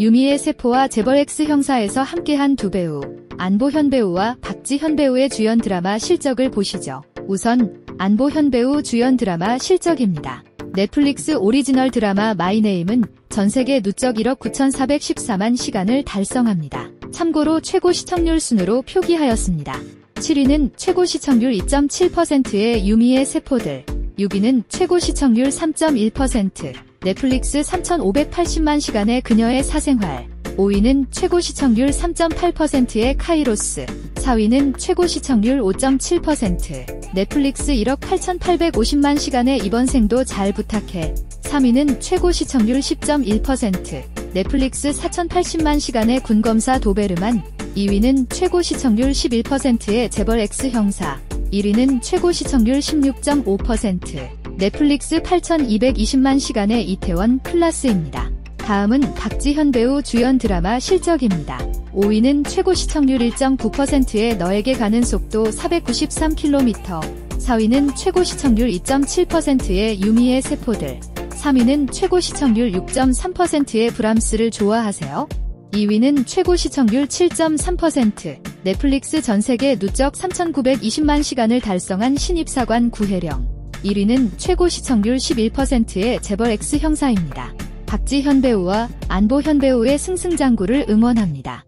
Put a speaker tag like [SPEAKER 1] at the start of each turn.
[SPEAKER 1] 유미의 세포와 재벌 X 형사에서 함께한 두 배우, 안보현 배우와 박지현 배우의 주연 드라마 실적을 보시죠. 우선 안보현 배우 주연 드라마 실적입니다. 넷플릭스 오리지널 드라마 마이네임은 전세계 누적 1억 9,414만 시간을 달성합니다. 참고로 최고 시청률 순으로 표기하였습니다. 7위는 최고 시청률 2.7%의 유미의 세포들, 6위는 최고 시청률 3.1%, 넷플릭스 3,580만 시간의 그녀의 사생활, 5위는 최고 시청률 3.8%의 카이로스, 4위는 최고 시청률 5.7%, 넷플릭스 1억 8,850만 시간의 이번 생도 잘 부탁해, 3위는 최고 시청률 10.1%, 넷플릭스 4,080만 시간의 군검사 도베르만, 2위는 최고 시청률 11%의 재벌 X 형사, 1위는 최고 시청률 16.5%, 넷플릭스 8,220만 시간의 이태원 클라스입니다. 다음은 박지현 배우 주연 드라마 실적입니다. 5위는 최고 시청률 1.9%의 너에게 가는 속도 493km, 4위는 최고 시청률 2.7%의 유미의 세포들, 3위는 최고 시청률 6.3%의 브람스를 좋아하세요? 2위는 최고 시청률 7.3%, 넷플릭스 전 세계 누적 3,920만 시간을 달성한 신입사관 구혜령. 1위는 최고 시청률 11%의 재벌 X 형사입니다. 박지현 배우와 안보현 배우의 승승장구를 응원합니다.